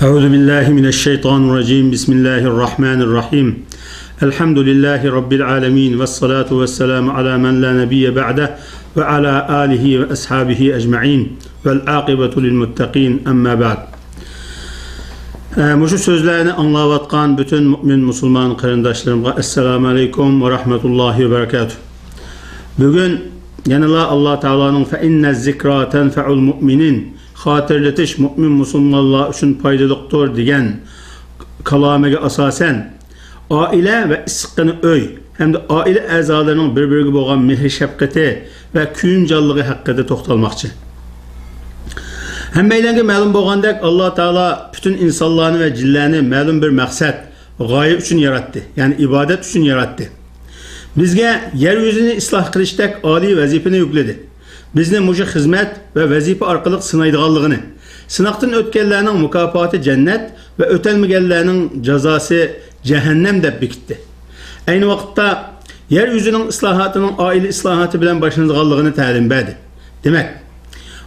أعوذ بالله من الشيطان الرجيم. بسم الله الرحمن الرحيم. الحمد لله رب العالمين والصلاة والسلام على من لا نبي بعده وعلى آله وأصحابه أجمعين والعاقبة للمتقين. أما بعد. آه، مشو أن الله واتقان بتن مؤمن مسلمان قرن السلام عليكم ورحمة الله وبركاته. بغن ينلا الله تعالى فإن الذكرى تنفع المؤمنين xatirletiş mümin musulmanlar üçün faydalıqdır degan kalamaga asasen aile ve isqini öy hem de aile a'zolarining bir-biriga bo'lgan mehr shafqati va kuyunjonligi haqida to'xtalmoqchi. Hammalarga ma'lum bo'lgandek Alloh taolo butun insonlarni va jinlarni ma'lum bir maqsad, g'oya uchun yaratdi, ya'ni ibodat uchun yaratdi. Bizga yer yuzini isloh qilishdek oliy vazifani yukladi. bizni muşu xizmət və vəzifə arqılıq sınaydığanlığını, sınaqdan ötkənlərinin mükafatı cənnət və ötəlməgənlərinin cəzası cəhənnəm də bikitdi. Eyni vaxtda yer yüzünün islahatının aile islahatı bilən başlanğanlığını təlim bədi. Demək,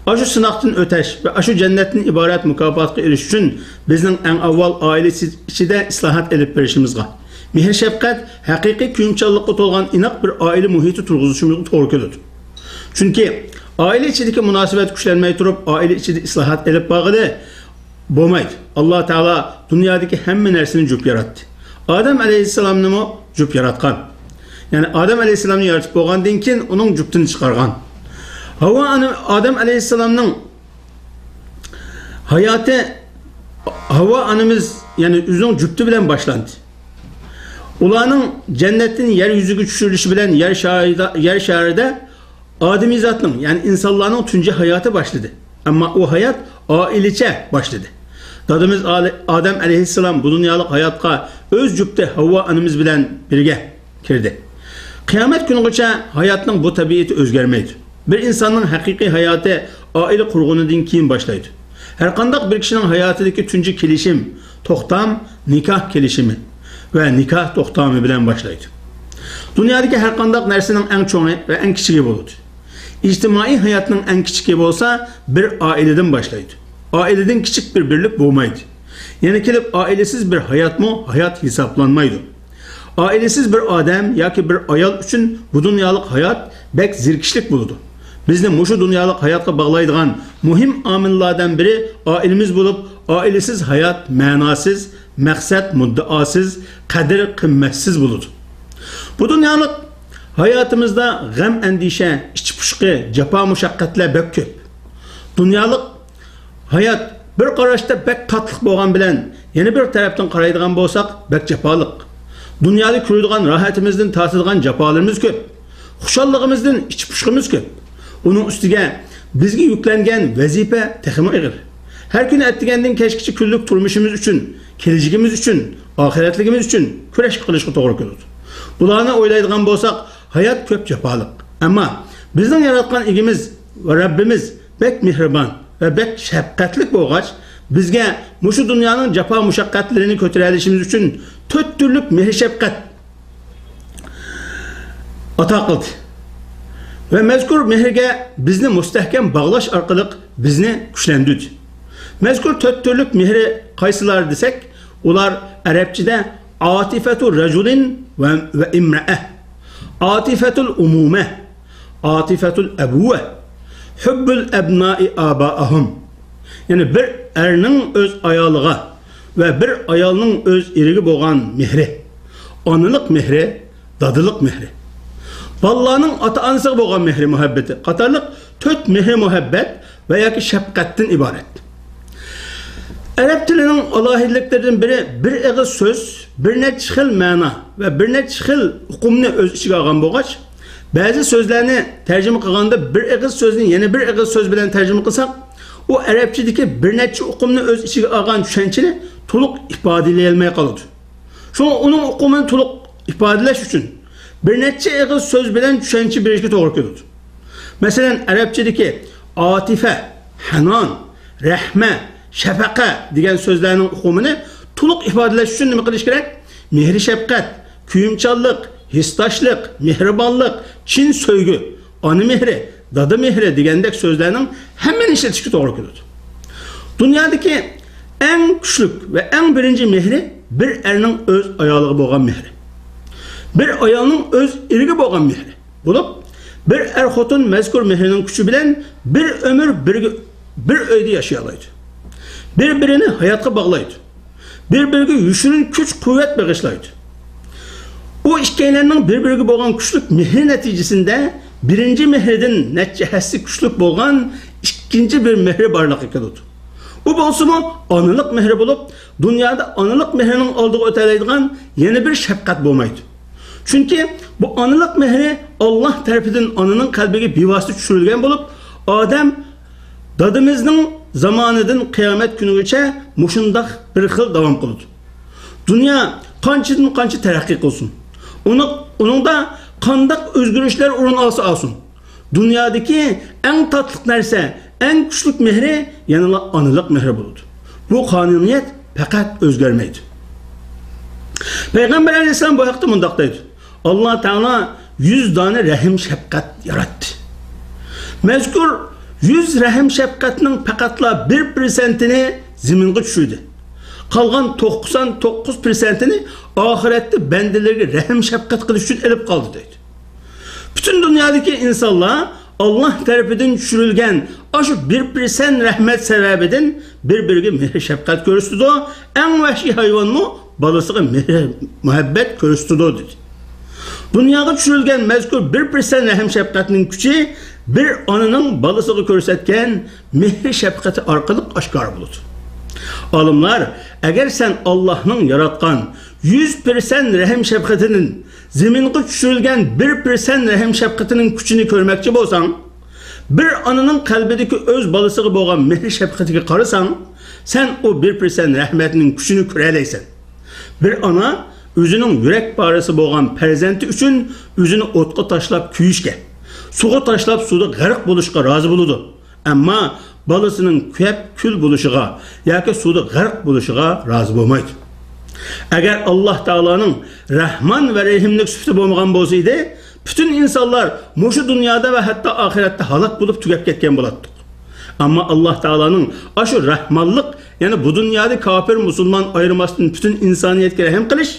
aşı sınaqdan ötəş və aşı cənnətin ibarət mükafatı eriş üçün bizim ən avval aile içində islahat edib verişimizə Mehr şəfqət həqiqi künçallıqqa tolğan inaq bir aile mühiti turğuzuşumuzu torkuludur. Chunki oila ichidagi munosabat kuchlanmay turib, oila ichida islohot elib borg'ili bo'lmaydi. Alloh taolo dunyodagi hamma narsani jup yaratdi. Odam alayhissalomni jup yaratgan. Ya'ni Odam alayhissalomni yaratib bo'lgandan keyin uning juptini chiqargan. Hava Adem Aleyhisselam'ın hayatı Hava anımız yani uzun cüptü bilen başlandı. Ulanın cennetin yeryüzü düşürülüşü bilen yer şahide, yer şahide Adem zatının yani insanların tünce hayatı başladı. Ama o hayat ailece başladı. Dadımız Adem Aleyhisselam bu dünyalık hayatka öz cüpte Havva anımız bilen birge kirdi. Kıyamet günü hayatının bu tabiiyeti özgermeydi. Bir insanın haqiqiy hayatı aile qurğunudan keyin başlaydı. Her qandaq bir kişinin hayatındaki tunji kelishim, to'xtam, nikah kelishimi ve nikah to'xtami bilan başlaydı. Dunyodagi har qandaq narsaning eng cho'ngi va eng kichigi bo'ladi. İctimai hayatning eng kichigi bo'lsa, bir oiladan başlaydı. Oiladan kichik bir birlik bo'lmaydi. Yana kelib oilasiz bir hayatmı hayat hesaplanmaydı. Ailesiz bir odam yoki bir ayol uchun bu dunyolik hayot bek zirkishlik bo'ladi. Bizni mushu dunyolik hayotga bog'laydigan muhim omillardan biri oilamiz bo'lib, oilasiz hayot ma'nosiz, maqsad muddaosiz, qadr qimmatsiz bo'ladi. Bu dunyolik hayotimizda g'am andisha, ich pushqi, jafo mushaqqatlar bak ko'p. Dunyolik hayot bir qarashda bak qatliq bo'lgan bilan, yana bir tarafdan qaraydigan bo'lsak, bak jafoliq. Dunyoda ko'radigan rohatimizdan tortadigan jafolarimiz ko'p. Xushalligimizdan ich pushqimiz ko'p. uning ustiga bizga yuklangan vazifa texmi ig'ir. Her gün etdigenden keşkiçi küllük turmuşumuz üçün, keleceğimiz üçün, ahiretligimiz üçün küreş kılışkı to'g'ri keladi. Bularni o'ylaydigan bo'lsak, hayot ko'p jafolik. Ammo bizning yaratgan igimiz va Rabbimiz bek mehribon va bek shafqatli bo'lgach, bizga mushu dunyoning jafo mushaqqatlarini ko'tarishimiz uchun to'rt turlik mehr shafqat ato qildi. Ve mezkur mehrge bizni mustahkem bağlaş arkalık bizni güçlendirdi. Mezkur tört türlük mehri kaysilar desek, ular Arapçada atifetu raculin ve, ve imra'e, atifetul umume, atifetul ebuve, hubbul ebnai abaahum. Yani bir erinin öz ayalığa ve bir ayalının öz irigi boğan mehri, anılık mehri, dadılık mehri. Ballarning ota-onasiga bo'lgan mehri muhabbati qatorliq to'rt mehri muhabbat va yoki shafqatdan iborat. Arab tilining alohidliklaridan biri bir og'iz so'z, bir necha xil ma'no va bir necha xil uqumni o'z ichiga olgan bo'lgach, ba'zi so'zlarni tarjima qilganda bir og'iz so'zni yana bir og'iz so'z bilan tarjima qilsak, u arabchadagi bir necha uqumni o'z ichiga olgan tushunchani to'liq ifodalay olmay qoladi. Shuning uning uqumini to'liq ifodalash uchun bir eğiz söz bilen düşençi bir işki doğru keladi. Mesela Arapçadaki atife hanon rahma shafaqa degan so'zlarning uqumini to'liq ifodalash uchun nima qilish kerak mehri shafqat kuyimchanlik histoshlik mehribonlik chin so'ygi ona mehri dada mehri degandek so'zlarning hammani ishlatishga to'g'ri keladi dunyodagi eng kuchli va eng birinchi mehri bir erning o'z ayoliga bo'lgan mehri bir ayolning o'z eriga bo'lgan mehri bo'lib bir er xotin mazkur mehrining kuchi bilan bir umr birga bir uyda yashay oladi bir birini hayotga bog'laydi bir biriga yushirin kuch quvvat bag'ishlaydi u ikkalarning bir biriga bo'lgan kuchli mehri natijasida birinchi mehridan necha hassi kuchli bo'lgan ikkinchi bir mehri borliqqa keladi u bo'lsimi onalik mehri bo'lib dunyoda onalik mehrining oldiga o'talaydigan yana bir shafqat bo'lmaydi chunki bu onalik mehri olloh tarafidan onaning qalbiga bevosita tushirilgan bo'lib odam dadimizning zamanidan qiyomat kunigacha mushundoq bir xil davom qiladi. Dunyo qanchadan qancha taraqqi qilsin. Uni uningda qandaq o'zgarishlar o'rin olsa olsin. Dunyodagi eng tatliq narsa, eng kuchli mehri yanala onalik mehri bo'ladi. Bu qonuniyat faqat o'zgarmaydi. Peygamber Aleyhisselam bu haqda mundaq deydi. Allah Teala 100 tane rahim şefkat yarattı. Mezkur 100 rəhim şəfqətinin fəqatla 1%-ini ziminqə düşürdü. Qalğan 99%-ini axirətdə bəndələrə rəhim şəfqət qilish üçün elib qaldı. Bütün dünyadakı insanlar Allah tərəfindən düşürülgən aşı 1% rəhmət səbəbindən bir-birinə mehr şəfqət göstərdi. Ən vəhşi heyvan mı? Balasına mehr, məhəbbət göstərdi dedi. Dünyaya düşürülgən məzkur 1% rəhim şəfqətinin gücü bir onaning bolasiga ko'rsatgan mehr shafqati orqali oshkor bo'ladi olimlar agar sen Allohning yaratgan 100% rahm shafqatining zaminga tushirilgan 1% rahm shafqatining kuchini ko'rmoqchi bo'lsang bir onaning qalbidagi o'z bolasiga bo'lgan mehr shafqatiga qarasang sen o 1% rahmatining kuchini ko'ra olaysan bir ona o'zining yurak parasi bo'lgan farzandi uchun o'zini o'tga tashlab kuyishga suvga tashlab suvda g'arq bo'lishga rozi bo'ladi ammo bolasining kuyab kul bo'lishiga yoki suvda g'arq bo'lishiga rozi bo'lmaydi agar alloh taoloning rahmon va rahimlik sifati bo'lmagan bo'lsa edi butun insonlar mushu dunyoda va hatto oxiratda halok bo'lib tugab ketgan ammo alloh taoloning shu rahmonlik ya'ni bu dunyoda kofir musulmon ayirmasdan butun insoniyatga rahm qilish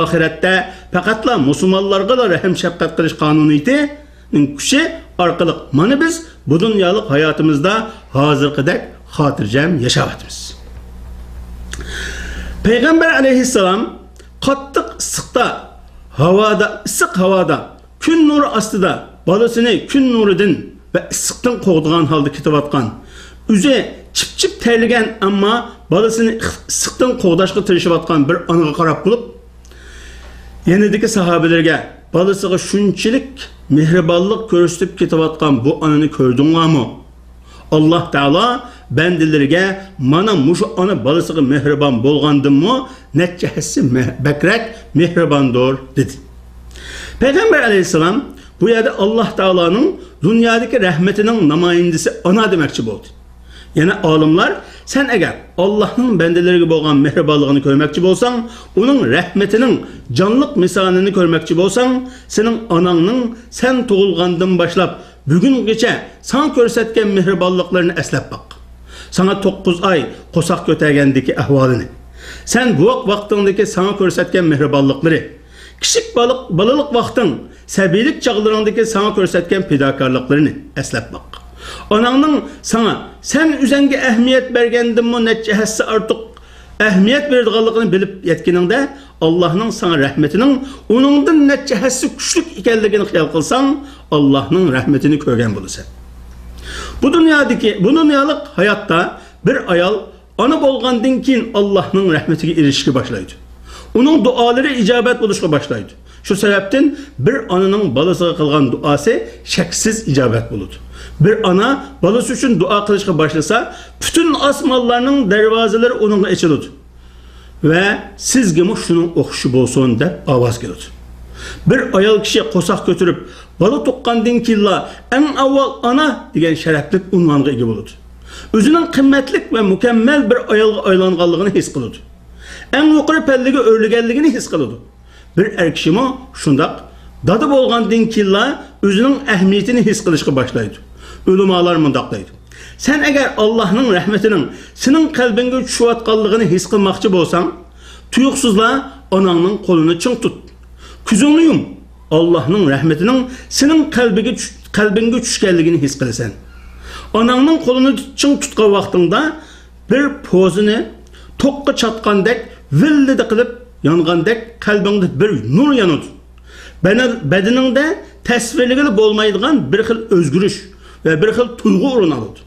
oxiratda faqatla musulmonlarga rahm shafqat qilish qonuniyatining kuchi orqali mana biz bu dunyolik hayotimizda hozirgidek xotirjam yashayapmiz payg'ambar alayhissalom qattiq issiqda havoda issiq havoda kun nuri ostida bolasini kun nuridan va issiqdan qo'g'digan holda ketayotgan o'zi chip chip terlagan ammo bolasini issiqdan qo'g'dashga tirishayotgan bir onaga qarab bo'lib yanidagi sahobalarga bolasiga shunchalik mehribonlik ko'rsatib ketayotgan bu onani ko'rdinglarmi alloh taolo bandalarga mana mushu ona bolasiga mehribon bo'lgandimmi necha hissi bakrak mehribondir dedi. Payg'ambar alayhissalom bu yerda alloh taoloning dunyodagi rahmatining namoyandasi ona demoqchi bo'ldi yana olimlar sen agar Allohning bandalariga bo'lgan mehribonligini ko'rmoqchi bo'lsang uning rahmatining jonliq misolini ko'rmoqchi bo'lsang sening onangning sen tug'ilgandan boshlab bugungacha san ko'rsatgan mehribonliklarini eslab boq sana 9 oy qo'soq ko'targandagi ahvolini sen bu vaqtingdagi sana ko'rsatgan mehribonliklari kichik baliq balalik vaqting sabiylik chog'laringdagi sana ko'rsatgan fidokorliklarini eslab boq onangning sana sen o'zingga ahamiyat bergandimmi necha hassa ortiq ahamiyat beradiganligini bilib yetganingda allohning sana rahmatining uningdan necha hassa kuchli ekanligini xiyol qilsang allohning rahmatini ko'rgan bo'lasan bu dunyodagi bu dunyolik hayotda bir ayol ona bo'lgandan keyin allohning rahmatiga erishishga boshlaydi uning duolari ijobat bo'lishga boshlaydi shu sababdan bir onaning bolasiga qilgan duosi shaksiz ijobat bo'ladi bir ona bolasi uchun duo qilishga boshlasa butun osmonlarning darvozalari unga ochiladi va sizgami shuning o'qishi bo'lsin deb ovoz keladi bir ayol kishi qo'soq ko'tarib bola tuqqandan keyin eng avval ona degan sharafli unvonga ega bo'ladi Özünün qimmatlik va mukammal bir ayolga aylanganligini his qiladi. Eng yuqori pallaga o'rlaganligini his qiladi. Bir er kishimi shundoq dada bo'lgandan keyinla o'zining ahamiyatini his qilishga boshlaydi. Ulamolar mundoq deydi. Sen agar Allohning rahmatining sening qalbingga tushayotganligini his qilmoqchi bo'lsang, tuyuqsizla onangning qo'lini ching tut. Ko'zingni yum. Allohning rahmatining sening qalbiga qalbingga tushganligini his qilasan. Onangning qo'lini ching tutgan vaqtingda bir pozini to'qqa chatgandek, villidi qilib yongandek qalbingda bir nur yanadi. Bedeningda tasvirligi bo'lmaydigan bir xil o'zgarish va bir xil tuyg'u o'rin oladi.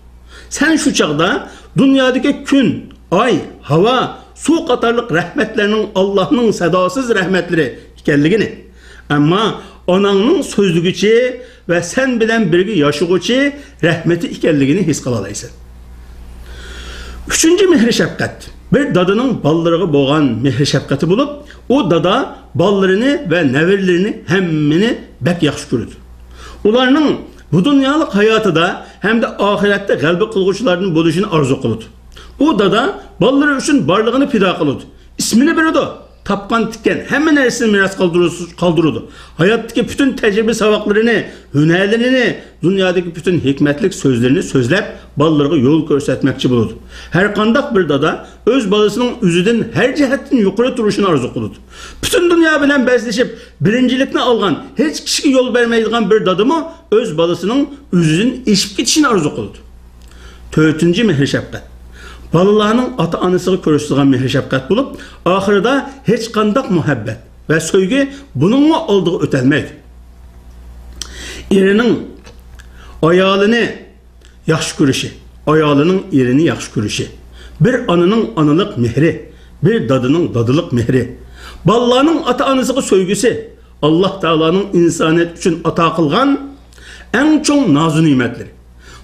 Sen şu çağda dünyadaki kun, ay, hava, su qatarlıq rəhmətlərinin Allah'ın sədasız rəhmətləri ikənligini, amma onanın sözlügüçi və sən bilən birgi yaşıgıçı rəhməti ikənligini his qalalaysan. Üçüncü mehri şəfqət. Bir dadının ballarığı boğan mehri şəfqəti bulub, o dada ballarını və nəvirlərini həmmini bək yaxşı görüdü. Ularının bu dünyalıq hayatı da həm də ahirətdə qəlbi qılğıçılarının buluşunu arzu qılıdı. O dada balları üçün barlığını pida qılıdı. İsmini bilirdi. Tapkan tikken hemen neresini miras kaldırırdı. Hayattaki bütün tecrübe savaklarını, hünerlerini, dünyadaki bütün hikmetlik sözlerini sözlep ballarına yol göstermekçi bulurdu. Her kandak bir dada öz balısının üzüdün her cihetin yukarı duruşunu arzu kılıdı. Bütün dünya bilen bezleşip birincilikini algan, hiç kişi yol vermeydiğen bir dadımı öz balısının üzüdün işip gitişini arzu kılıdı. Tötüncü mehri şefkat Balalarının ata anasını көрсетілген мехр шәфқат болып, ақырда hech qandaq muhabbet ve sevgi bununla olduğu ötelmeydi. Erinin ayalını yaxşı görüşü, ayalının erini yaxşı görüşü, bir anının analık mehri, bir dadının dadılık mehri, balalarının ata anasına sevgisi, Allah Teala'nın insaniyet için ata kılgan en çok nazı nimetleri.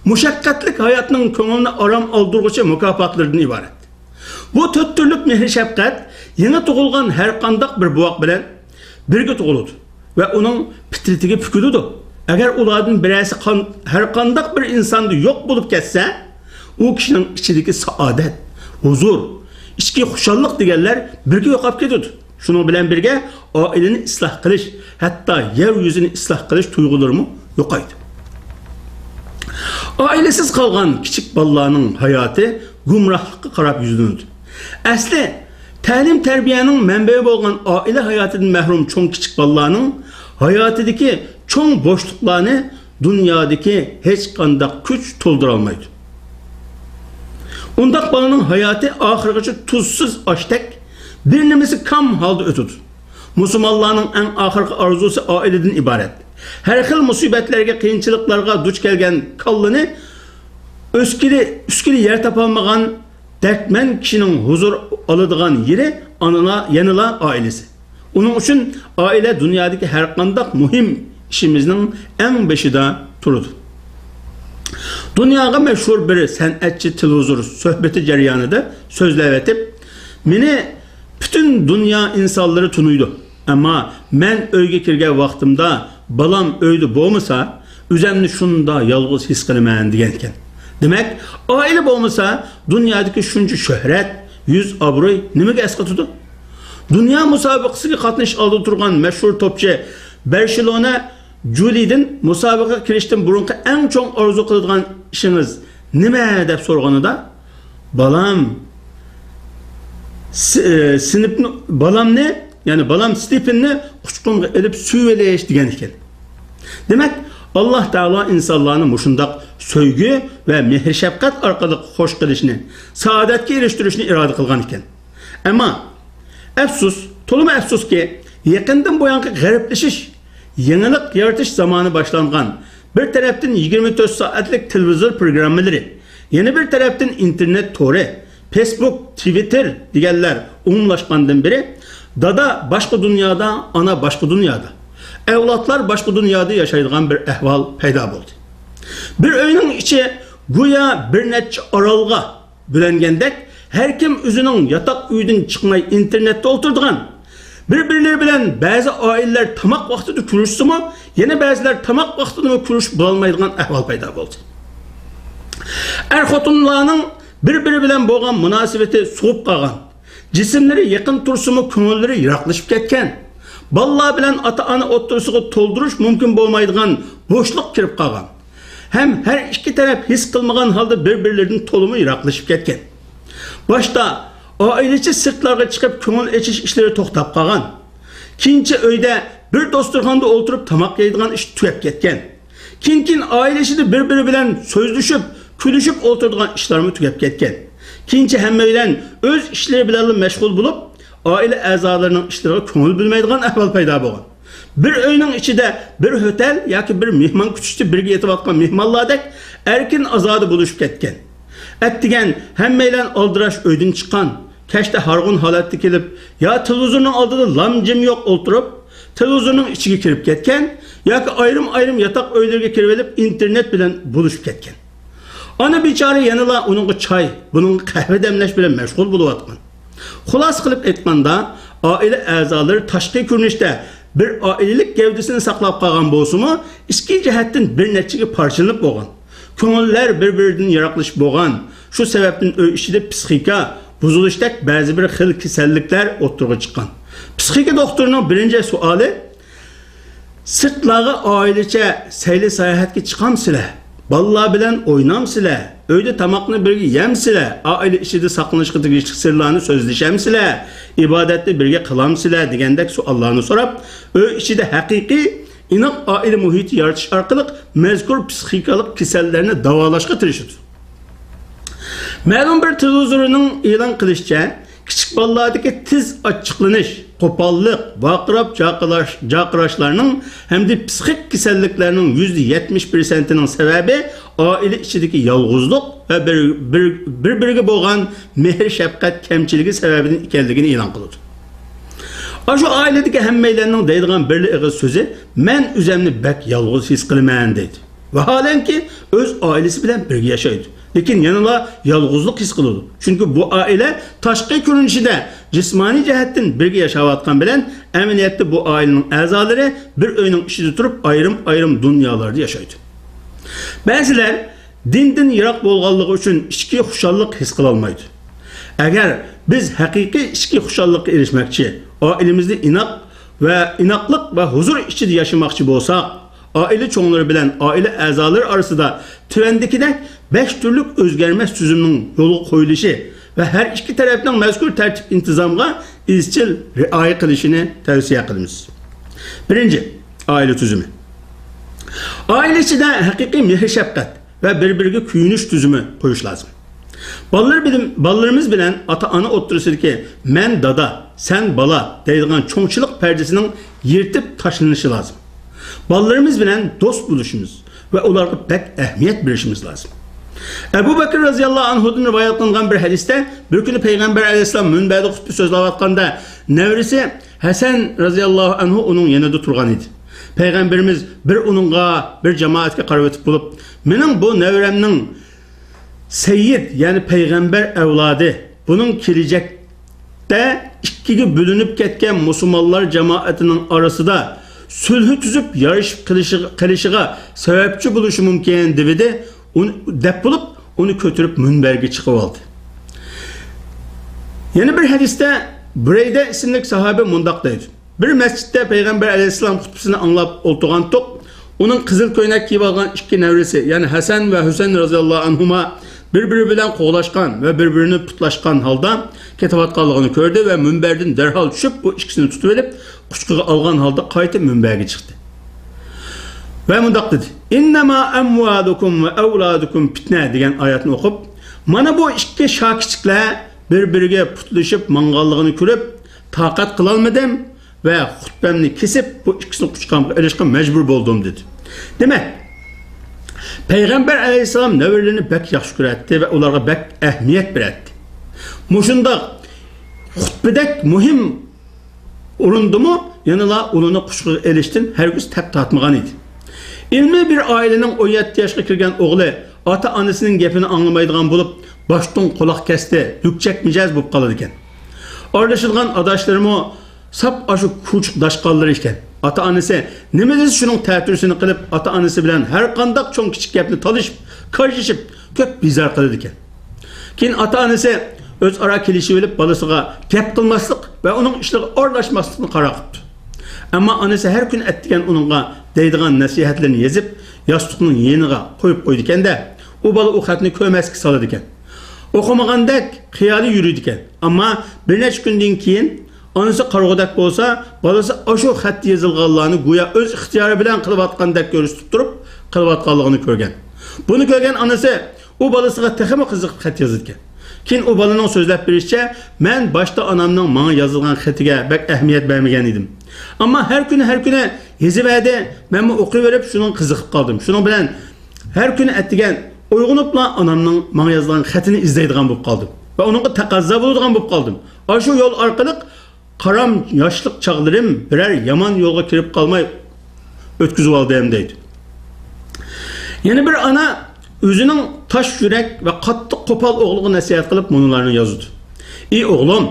mushaqqatlik hayotning ko'ngilni orom oldirg'uchi mukofotlardan iborat bu to'rt turlik mehr shafqat yangi tug'ilgan har qandoq bir buvoq bilan birga tug'iladi va uning fitratiga pukiladi agar ulardan birasi har qandoq bir insonda yo'q bo'lib ketsa u kishining ichidagi saodat huzur ichki xushallik deganlar birga yo'qolib ketadi shuning bilan birga oilani isloh qilish hatto yer yuzini isloh qilish tuyg'ularimi yo'qaydi Ailesiz kalgan küçük ballarının hayatı gumrahlıkka qarab yüzünüdür. Əsli təlim tərbiyyənin mənbəyi bolğan ailə həyatından məhrum çoğ kiçik ballarının hayatidagi çoğ boşluqlarını dünyadaki heç qandaq güç toldura almaydı. Undaq balanın hayatı ahirgacha tuzsuz aştek bir kam halda ötüdür. Müslümanların en ahirgi arzusu aileden ibaret. Her xil musibetlerge, qiyinchiliklarga duch kelgan kallini o'skili uskili yer topolmagan dardman kishining huzur oladigan yeri anala yanıla ailesi. Onun uchun oila dunyodagi har qanday muhim ishimizning eng beshida turadi. Dunyoga mashhur bir san'atchi televizor suhbati jarayonida so'zlab etib, meni butun dunyo insonlari tunuydi. Ammo men uyga kirgan vaqtimda balam öydü bo'lmasa o'zimni shunda yolg'iz his qilaman degan ekan demak oila bo'lmasa dunyodagi shuncha shuhrat yuz obro'y nimaga asqatadi dunyo musobaqasiga qatnash oldida turgan mashhur to'pchi barselona julidin musobaqaga kirishdan burungi eng cho'ng orzu qiladigan ishingiz nima deb so'rganida balam e, sinfni balamni ya'ni balam Stephenni quchqunga ilib suvelash degan ekan demak alloh taolo insonlarni mushundoq so'ygi va mehr shafqat orqali xush qilishni saodatga erishtirishni iroda qilgan ekan ammo afsus to'lima afsuski yaqindan buyangi g'ariblashish yangilik yaratish zamoni boshlangan bir tarafdan 24 soatlik televizor programmalari yana bir tarafdan internet to'ri facebook twitter deganlar umumlashgandan beri Dada başka dünyada, ana başka dünyada. Evlatlar başka dünyada yaşaydigan bir ehval payda buldu. Bir öyünün içi güya bir neçe aralga bülengendek her kim özünün yatak üyüdün çıkmay internette oturduğun birbirleri bilen bazı aileler tamak vaxtida kuruşsu mu, yine bazılar tamak vaxtida mı kuruş bulalmaydigan ehval payda buldu. er xotinlarning bir biri bilan bo'lgan munosabati so'p qolgan jismlari yaqin tursimu ko'ngillari yiroqlashib ketgan bolalar bilan ota ona o'ttirisiga to'ldirish mumkin bo'lmaydigan bo'shliq kirib qolgan ham har ikki taraf his qilmagan holda bir birlaridan to'limi yiroqlashib ketgan boshda oilachi sirtlarga chiqib ko'ngil ichish ishlari to'xtab qolgan keyinchi uyda bir dasturxonda o'tirib tomoq yeydigan ish tugab ketgan keyin oila ichida bir biri bilan so'zlashib kulishib o'tiradigan ishlarmi tugab keyinchi hamma bilan o'z ishlari bilan mashg'ul bo'lib oila a'zolarining ishlariga ko'ngil bilmaydigan ahvol paydo bo'lgan bir uyning ichida bir hotel yoki bir mehmon kutishda birga yetayotgan mehmonlardek erkin azodi bo'lishib ketgan atdigan hammaylan oldirash uydan chiqqan kashda harg'un holatda kelib yo televizorning oldida lam jim yo'q o'tirib televizorning ichiga kirib ketgan yoki ayrim ayrim yotoq uylarga kirib olib internet bilan bo'lishib ketgan ona bechora yanala uningga choy buningga qahva damlash bilan mashg'ul bo'layotgan xulos qilib aytganda oila a'zolari tashqi ko'rinishda bir oilalik gavdasini saqlab qolgan bo'lsimi ikki jihatdan bir nechaga parchalanib bo'lgan ko'ngillar bir biridan yiroqlashib bo'lgan shu sababdan uy ichida psixika buzilishdek ba'zi bir xil kasalliklar o'ttirg'a chiqqan psixika doktorining birinchi savoli sirtlarga oilacha sayli sayohatga chiqamsizlar bolalar bilan o'ynamsizlar uyda tomoqni birga yemsizlar oila ichida saqlanishga tegishli sirlarni so'zlashamsizlar ibodatni birga qilamsizlar degandek savollarni so'rab uy ichida haqiqiy inoq oila muhiti yaratish orqali mazkur psixikalik kasallarni davolashga tirishadi ma'lum bir televizorining e'lon qilishicha kichik bolalardagi tiz ochiqlanish qo'pollik vaqirab jaqirashlarning hamda psixik kasalliklarning yuzda yetmish persentining sababi oila ichidagi yolg'izlik va bir, bir, bir biriga bo'lgan mehr shafqat kamchiligi sababidan ekanligini e'lon qiladi shu oiladagi hammaylarning deydigan bir ig'iz so'zi men o'zimni bak yolg'iz his qilaman deydi. Vaholanki o'z oilasi bilan birga yashaydi lekin yanada yolg'izlik his qiladi chunki bu oila tashqi ko'rinishida jismoniy jihatdan birga yashayotgan bilan amaliyotda bu oilaning a'zolari bir uyning ichida turib ayrim ayrim dunyolarda yashaydi ba'zilar dindan yiroq bo'lganligi uchun ichki xushallik his qilolmaydi agar biz haqiqiy ichki xushallikqa erishmoqchi oilamizda inoq va inoqlik va huzur ichida yashamoqchi bo'lsak oila cho'nglari bilan oila a'zolari orasida tuvandikidek besh turlik o'zgarmas tuzumning yo'li qo'yilishi va har ikki tarafning mazkur tartib intizomga izchil rioya qilishini tavsiya qilamiz birinchi oila tuzumi oila ichida haqiqiy mehr shafqat va bir biriga kuyunish tuzumi qo'yish lozim bolalar bilan bolalarimiz bilan ota ona o'ttirisidagi men dada sen bola deydigan cho'ngchilik pardasining yirtib tashlanishi lozim bolalarimiz bilan do'st bo'lishimiz va ularga bak ahamiyat berishimiz lozim Ebu Bekir radıyallahu anhu'dan rivayet kılınan bir hadiste bir günü Peygamber aleyhisselam münbede hutbe sözlavatkanda nevrisi Hasan radıyallahu anhu onun yanında turgan idi. Peygamberimiz bir onunğa bir cemaatke qarab bulup mening bu nevremning seyyid yani peygamber evladı bunun kelajakda ikkiga bo'linib ketgan musulmonlar jamoatining orasida sulhi tuzib yarashib qilishiga sababchi bo'lishi mumkin dedi uni deb bo'lib uni ko'tarib munbarga chiqib oldi bir hadisda burayda ismli sahoba mundoq deydi. Bir masjidda payg'ambar alayhissalom xutbasini anglab o'tirgan to'q uning qizil ko'ylak kiyib olgan ikki navrisi ya'ni hasan va husayn roziyallohu anhuma bir biri bilan qo'g'lashgan va bir birini putlashgan holda ketayotganligini ko'rdi va tushib bu ikkisini tutib olib quchqiga olgan holda qaytib munbarga chiqdi va mundoq dedi innama amvalukum va avladukum fitna degan oyatni o'qib mana bu ikki shokichiklar bir biriga putlashib manganligini ko'rib toqat qilolmadim va xutbamni kesib bu ikkisini quchqamga ilishga majbur bo'ldim dedi. Demak payg'ambar alayhissalom navrlarini bak yaxshi ko'ratdi va ularga bak ahamiyat beradi mushundoq xutbadak muhim urundimi yanala uluni qushqa ilishdan hargiz tap tortmagan edi ilmiy bir oilaning o'n yetti yoshga kirgan o'g'li ota onasining gapini anglamaydigan bo'lib boshdan quloq kesdi yukchak mijoz bo'lib qoladi ekan oralashilgan adashlarimi sap shu kuchiq dashqonlar ekan ota onasi nima desa shuning ta'tirisini qilib ota onasi bilan har qandoq cho'ng kichik gapni talishib qarshishib ko'p bezor qiladi ekan keyin ota onasi o'zaro kelishib olib bolasiga gap qilmaslik va uning ishiga aralashmaslikni qaror qilibdi ammo onasi har kun atdigan uningga deydigan nasihatlarni yozib yostiqning yeniga qo'yib qo'ydi ekanda u bola u xatni ko'masga soladi ekan o'qimagandek xiyoli yuriydi ekan ammo bir necha kundan keyin onasi qarg'udak bo'lsa bolasi shu xatda yozilganlarni go'yo o'z ixtiyori bilan qilayotgandek ko'rsatib turib qilayotganligini ko'rgan buni ko'rgan onasi u bolasiga texmi qiziqib xat yozdi ekan keyin u bolaning so'zlab berishicha man boshda onamning manga yozilgan xatiga bak ahamiyat bermagan edim ammo har kuni har kuni yozib berdi man o'qiyverib shuning qiziqib qoldim shuning bilan har kuni atdigan uyg'onibla onamning manga yozgan xatini izlaydigan bo'lib qoldim va unga taqozo bo'ladigan bo'lib qoldim ana shu yo'l orqali qaram yoshlik chog'larim biror yomon yo'lga kirib qolmay o'tkazib oldim deydi. Yana bir ona o'zining tosh yurak va qattiq qo'pol o'g'liga nasihat qilib bunularni yozdi ey o'g'lim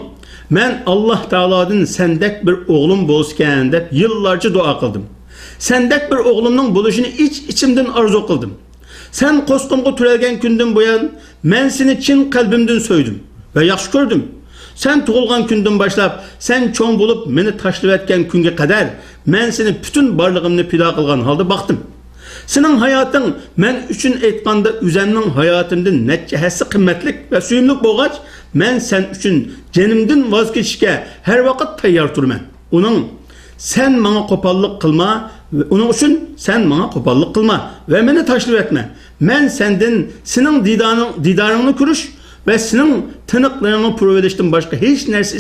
men alloh taolodan sendek bir o'g'lim bo'lskan deb yillarcha duo qildim sendek bir o'g'limning bo'lishini ich ichimdan orzu qildim sen qo'sqimga turalgan kundan buyon men seni chin qalbimdan so'ydim va yaxshi ko'rdim sen tug'ilgan kundan boshlab sen cho'ng bo'lib meni tashlayotgan kunga qadar men seni butun borlig'imni pido qilgan holda boqdim sening hayoting men uchun aytganda o'zimning hayotimdan necha hassa qimmatlik va suyimli bo'lg'ach men sen uchun jonimdan voz kechishga har vaqt tayyor turman uning sen menga qo'pollik qilma uning uchun sen menga qo'pollik qilma va meni tashlab etma men sendan sening didoring didoringni ko'rish va sening tiniqlaringni purib olishdan boshqa hech narsa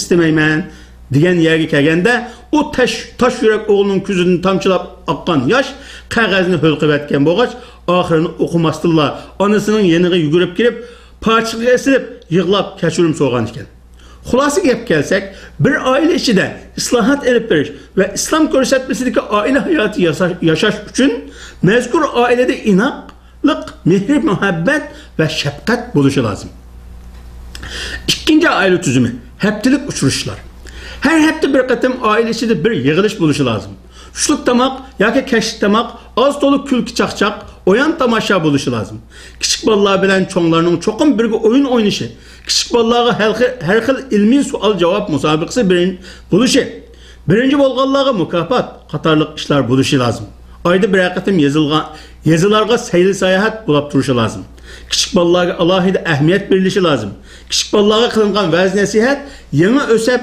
istamayman degan yerga kelganda u tosh tosh yurak o'g'lining ko'zidan tomchilab oqqan yosh qog'ozni ho'l qilib yotgan bo'lg'ach oxirini o'qimasdinlar onasining yeniga yugurib kirib pochiqga esilib yig'lab kechirim so'rgan ekan xulosa gap kelsak bir oila ichida islohot ilib berish va islom ko'rsatmasidagi oila hayoti yashash uchun mazkur oilada inoqliq mehr muhabbat va shafqat bo'lishi lozim ikkinchi oila tuzumi haftalik uchrashishlar har hafta bir qatim oila ichida bir yig'ilish bo'lishi lozim tushlik tomoq yoki kashlik tomoq oz to'liq kulki chaqchaq o'yan tomosha bo'lishi lozim kichik bolalar bilan cho'nglarning cho'qim birga o'yin o'ynashi kichik bolalarga har xil ilmiy savol javob musobaqasi bo'lishi birinchi bo'lganlarga mukofot qatorliq ishlar bo'lishi lozim oyda bir qatim yozilgan yazılarga sayli sayohat bo'lib turishi lozim kichik bolalarga alohida ahamiyat berilishi lozim kichik bolalarga qilingan va'z nasihat yangi o'sab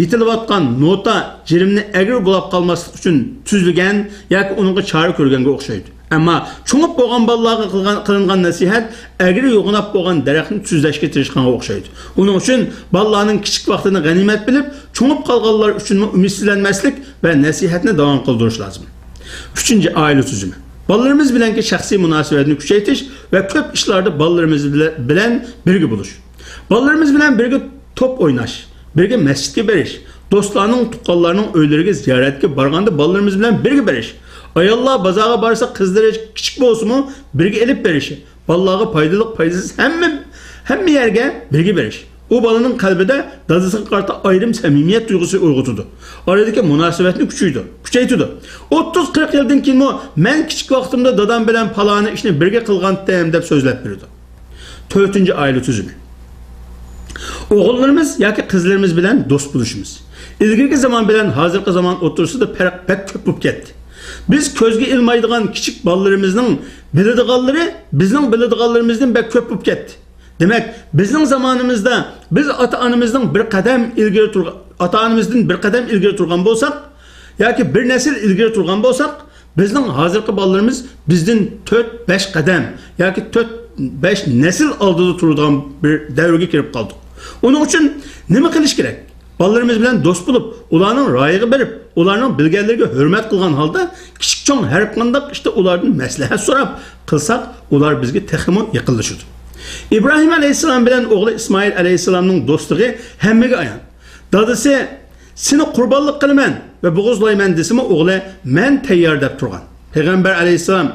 yetilayotgan nota jirimni agir bo'lib qolmaslik uchun tuzilgan yoki unga chora ko'rganga o'xshaydi. Ammo cho'ngib bo'lgan bolalarga qilingan nasihat agri yo'g'inab bo'lgan daraxtni tuzlashga tirishganga o'xshaydi. Uning uchun bolalarning kichik vaqtini g'animat bilib cho'ngib qolganlar uchun umidsizlanmaslik va nasihatni davom qildirish lozim uchinchi oila tuzumi. Bolalarimiz bilanki shaxsiy munosabatni kuchaytirish va ko'p ishlarda bolalarimiz bilan birga bo'lish. Bolalarimiz bilan birga to'p o'ynash birgə məscidə beriş, dostlarının, tuqqanlarının öylərə ziyarətə barğanda balalarımız bilan birgə beriş. Ayollar bazağa barsa qızlara kiçik bolsunmu birgə elib beriş. Balalarga faydalı, faydasız həmmə həmmə yerə birgə beriş. O balanın qəlbində dadısına qarşı ayrım səmimiyyət duyğusu uyğutudu. Aradakı münasibətni küçüydü, küçəytidu. 30-40 ildən keyin o mən kiçik vaxtımda dadam bilan falanı işni birgə qılğandım deyə sözləb verirdi. 4-cü ailə tüzümü. O'g'illarimiz yoki qizlarimiz bilan do'st bo'lishimiz ilgirgi zamon bilan hozirgi zamon o'tirsida farq pek ko'p bo'lib ketdi biz ko'zga ilmaydigan kichik bolalarimizning biladiganlari bizning biladiganlarimizdan bek ko'p bo'lib ketdi demak bizning zamonimizda biz ota onamizning bir qadam ilgari turgan ota onamizdan bir qadam ilgari turgan bo'lsak yoki bir nasl ilgari turgan bo'lsak bizning hozirgi bolalarimiz bizdan to'rt besh qadam yoki to'rt besh nasl oldida turadigan bir davrga kirib qoldik uning uchun nima qilish kerak bolalarimiz bilan do'st bo'lib ularning royiga berib ularning bilganlariga hurmat qilgan holda kichik cho'ng har qanday ishda ulardan maslahat so'rab qilsak ular bizga texmi yaqinlashadi ibrohim alayhissalom bilan o'g'li ismoil alayhissalomning do'stligi hammaga ayon dadasi seni qurbonlik qilaman va bo'g'izlayman desimi o'g'li man tayyor deb turgan. Payg'ambar alayhissalom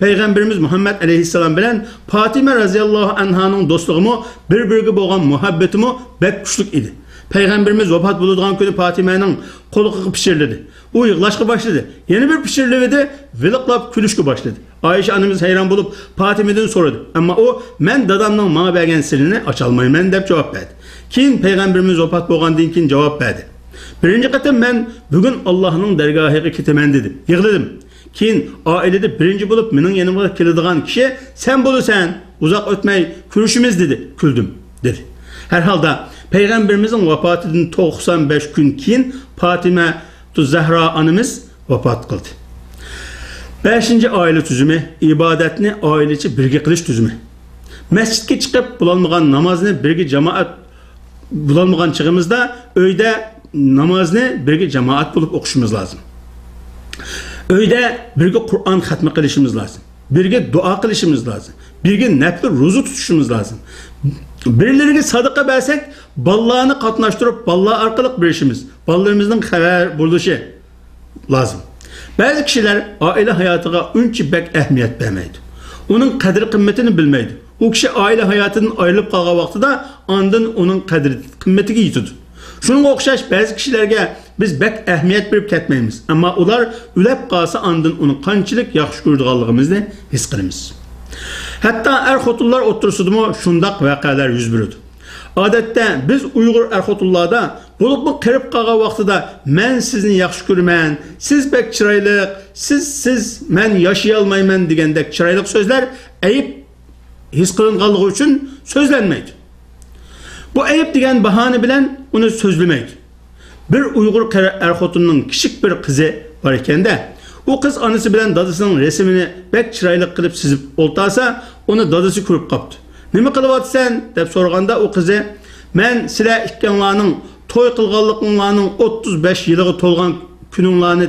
Peygamberimiz Muhammed Aleyhisselam bilen Fatime raziyallahu anhanın dostluğumu, bir-birge boğan muhabbetimi bek kuşluk idi. Peygamberimiz vefat bulunduğun günü Fatime'nin kolu pişirildi. O yıklaşkı başladı. Yeni bir pişirildi viliklap külüşkü başladı. Ayşe anımız heyran bulup Fatime'den soradı. Ama o men dadamdan bana bergen sirini açalmaymen dep cevap verdi. Kim Peygamberimiz vefat bulunduğun gün cevap verdi. Birinci katım ben bugün Allah'ın dergahı kitemen dedim. Yıkıldım. Keyin oilada birinchi bo'lib mening yanimga keladigan kishi sen bo'lasan uzoq o'tmay ko'rishimiz dedi. Kuldim dedi. Har holda payg'ambarimizning vafotidan 95 kun keyin Fatima Zahra onamiz vafot qildi beshinchi oila tuzumi ibodatni oilachi birga qilish tuzumi masjidga chiqib bo'lolmagan namozni birga jamoat bo'lolmagan chig'imizda uyda namozni birga jamoat bo'lib o'qishimiz lozim uyda birga qur'on xatmi qilishimiz lozim birga duo qilishimiz lozim birga nafli ro'za tutishimiz lozim birlariga sadaqa bersak bolalarni qatnashtirib bolalar orqali berishimiz bolalarimizning xabar bo'lishi lozim ba'zi kishilar oila hayotiga uncha bak ahamiyat bermaydi. Uning qadr qimmatini bilmaydi. U kishi oila hayotidan ayrilib qolgan vaqtida ondan uning qadri qimmatiga yetadi Şunun o'xshash ba'zi kishilarga biz bak ahamiyat berib ketmaymiz. Ammo ular ulab qolsa ondan uni qanchalik yaxshi ko'radiganligimizni his qilamiz. Hatto er xotinlar o'tirsidimi shundoq voqealar yuz beradi. Odatda biz Uyg'ur er xotinlarda bo'libmi qirib qolgan vaqtida men sizni yaxshi ko'raman, siz bek chiroyli, siz siz men yashay olmayman degandek chiroyli so'zlar ayib his qilinganligi uchun so'zlanmaydi. Bu ayıp degan bahane bilen onu sözlemek. Bir Uygur er xotunning kichik bir qizi bor ekanda, u qiz onasi bilan dadasining rasmini bek chiroyli qilib chizib o'ltasa, uni dadasi ko'rib qopti. Nima qilyapsan deb so'raganda u qizi, "Men sizlar ikkanlarning to'y qilganliginglarning 35 yiliga to'lgan kuninglarni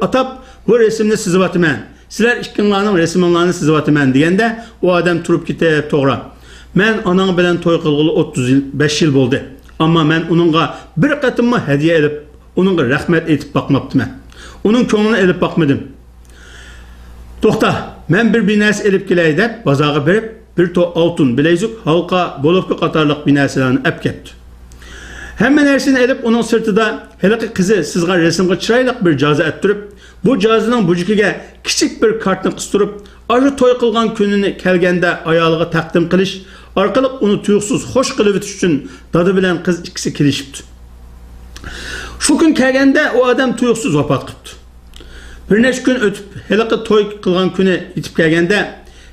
atab bu rasmni chizyapman. Sizlar ikkanlarning rasminglarni chizyapman" deganda, u odam turib ketib, to'g'ri. Men anang bilan to'y qilg'ili 35 yil bo'ldi. Ammo men uningga bir qatimmi hadiya elib, uningga rahmat aytib boqmabdiman. Uning ko'nglini elib boqmadim. To'xta, men bir binas elib kelay deb bozorga berib, bir to oltin bilezuk, halqa, bo'libki qatorliq binalarni olib ketdi. Hamma narsani elib uning sirtida haliqi qizi sizga rasmga chiroyli bir joza attirib, bu jozining bujukiga kichik bir kartni qistirib, Aşı to'y qilgan kunini kelganda ayoliga taqdim qilish orqali uni tuyuqsiz xush qilib o'tish uchun dada bilan qiz ikkisi kelishibdi shu kun kelganda u odam tuyuqsiz vafot bir necha kun o'tib haliqi to'y qilgan kuni yetib kelganda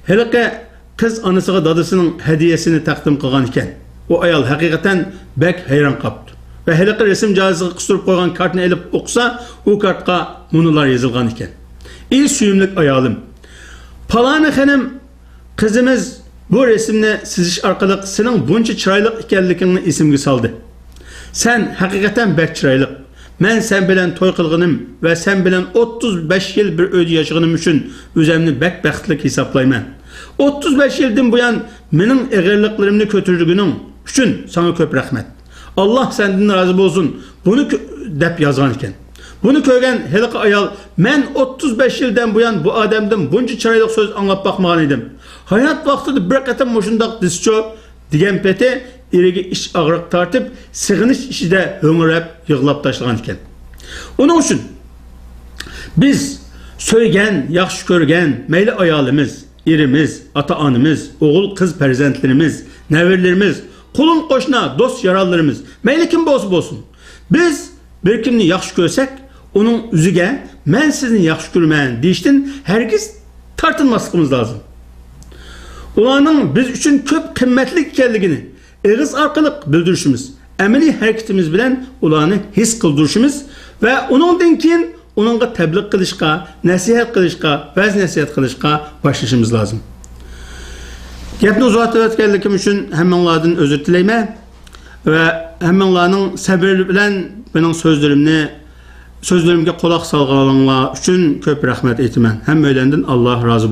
haliqi qiz onasiga dadasining hadiyasini taqdim qilgan ekan u ayol haqiqatan bak hayron qolibdi va haliqi rasm jozisiga qistirib qo'ygan kartni ilib o'qisa u kartga munolar yozilgan ekan ey suyimli ayolim Palani hanım kızımız bu resimni sizish orqali sening buncha chiroyli ekanligingni esimga soldi sen haqiqatan bak chiroyli men sen bilan to'y qilganim va sen bilan 35 yil bir uyda yashaganim uchun o'zimni bak baxtli hisoblayman 35 yildan buyon mening ig'irliklarimni ko'targaning uchun sana ko'p rahmat alloh sendan rozi bo'lsin buni deb yozgan ekan Bunu ko'rgan heliqi ayol men 35 yildan buyon bu odamdan buncha chiroyli so'z anglab boqmagan edim. Hayot vaqtida bir qatam mushundoq discho degan peti eriga ish og'riq tortib, sig'inish ishida ho'ngirab yig'lab tashlagan ekan. Uning uchun biz so'ygan, yaxshi ko'rgan mayli ayolimiz, erimiz, ota-onamiz, o'g'il qiz farzandlarimiz, nevirlarimiz, qulun qo'shna, do'st yarallarimiz, mayli kim bo'lsa bo'lsin. Biz bir kimni yaxshi ko'rsak, onun üzüge men sizni yaxshi ko'rman deyishdan hargiz tortinmasligimiz lozim ularning biz uchun ko'p qimmatli ekanligini ig'iz orqali bildirishimiz amaliy harakatimiz bilan ularni his qildirishimiz va uningdan keyin uningga tabliq qilishga nasihat qilishga vaz nasihat qilishga boshlashimiz lozim gapni uzatayotganligim uchun hammanglardan uzr tilayman va hammanglarning sabr bilan mening so'zlarimni Sözlerimge kulak salgılanlar üçün köp rahmet etmen. Hem öylendin Allah razı